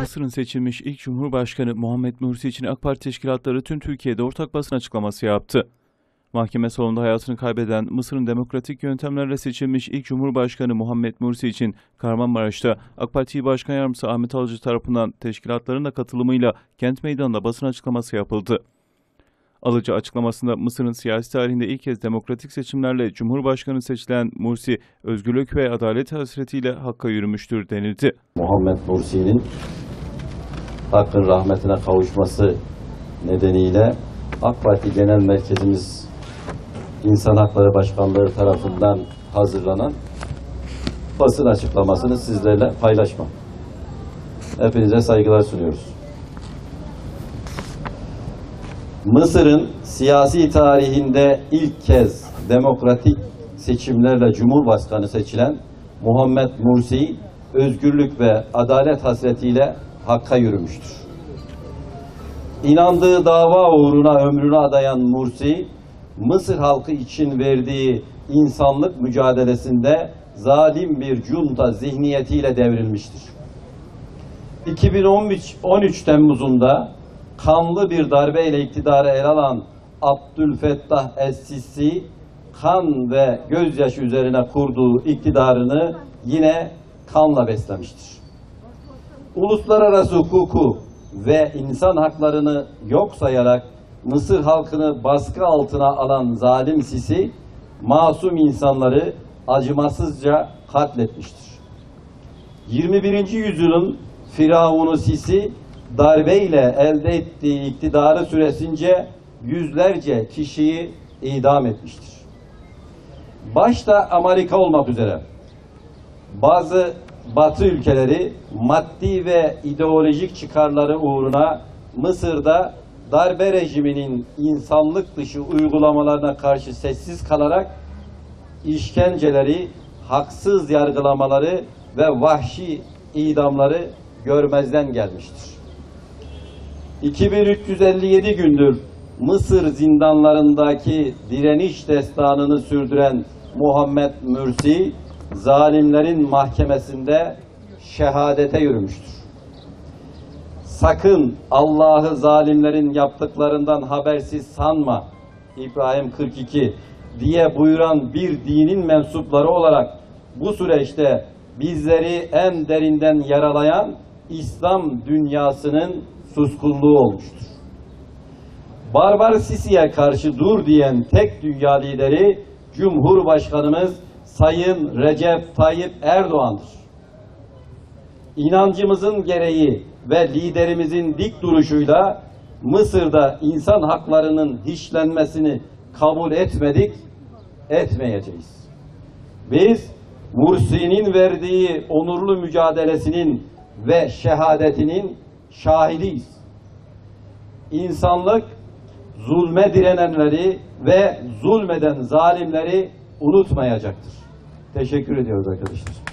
Mısır'ın seçilmiş ilk Cumhurbaşkanı Muhammed Mursi için AK Parti teşkilatları tüm Türkiye'de ortak basın açıklaması yaptı. Mahkeme salonunda hayatını kaybeden Mısır'ın demokratik yöntemlerle seçilmiş ilk Cumhurbaşkanı Muhammed Mursi için Kahramanmaraş'ta AK Parti Başkan Yardımcısı Ahmet Alıcı tarafından teşkilatların da katılımıyla kent meydanında basın açıklaması yapıldı. Alıcı açıklamasında Mısır'ın siyasi tarihinde ilk kez demokratik seçimlerle Cumhurbaşkanı seçilen Mursi, özgürlük ve adalet hasretiyle hakka yürümüştür denildi. Muhammed Mursi'nin hakkın rahmetine kavuşması nedeniyle AK Parti Genel Merkezimiz İnsan Hakları Başkanlığı tarafından hazırlanan basın açıklamasını sizlerle paylaşmam. Hepinize saygılar sunuyoruz. Mısır'ın siyasi tarihinde ilk kez demokratik seçimlerle Cumhurbaşkanı seçilen Muhammed Mursi, özgürlük ve adalet hasretiyle hakka yürümüştür. İnandığı dava uğruna ömrünü adayan Mursi, Mısır halkı için verdiği insanlık mücadelesinde zalim bir junta zihniyetiyle devrilmiştir. 2013 13 Temmuz'unda kanlı bir darbeyle iktidarı ele alan Abdülfettah Es-Sisi kan ve gözyaşı üzerine kurduğu iktidarını yine kanla beslemiştir. Uluslararası hukuku ve insan haklarını yok sayarak Mısır halkını baskı altına alan zalim Sisi, masum insanları acımasızca katletmiştir. 21. yüzyılın Firavunu Sisi darbeyle elde ettiği iktidarı süresince yüzlerce kişiyi idam etmiştir. Başta Amerika olmak üzere bazı Batı ülkeleri maddi ve ideolojik çıkarları uğruna Mısır'da darbe rejiminin insanlık dışı uygulamalarına karşı sessiz kalarak işkenceleri, haksız yargılamaları ve vahşi idamları görmezden gelmiştir. 2357 gündür Mısır zindanlarındaki direniş destanını sürdüren Muhammed Mürsi, zalimlerin mahkemesinde şehadete yürümüştür. Sakın Allah'ı zalimlerin yaptıklarından habersiz sanma. İbrahim 42 diye buyuran bir dinin mensupları olarak bu süreçte bizleri en derinden yaralayan İslam dünyasının suskunluğu olmuştur. Barbar Sisi'ye karşı dur diyen tek dünya lideri Cumhurbaşkanımız Sayın Recep Tayyip Erdoğan'dır. İnancımızın gereği ve liderimizin dik duruşuyla Mısır'da insan haklarının hiçlenmesini kabul etmedik, etmeyeceğiz. Biz Mursi'nin verdiği onurlu mücadelesinin ve şehadetinin şahidiyiz. İnsanlık zulme direnenleri ve zulmeden zalimleri unutmayacaktır. Teşekkür ediyoruz arkadaşlar.